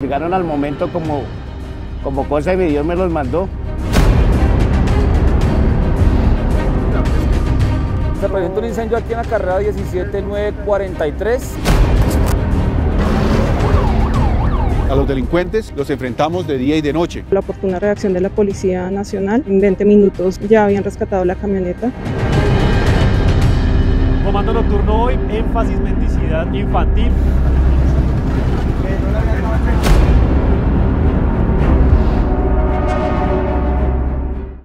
Llegaron al momento como, como cosa de Dios me los mandó. Se presentó un incendio aquí en la carrera 17943. A los delincuentes los enfrentamos de día y de noche. La oportuna reacción de la Policía Nacional, en 20 minutos ya habían rescatado la camioneta. Comando nocturno hoy, énfasis mendicidad infantil.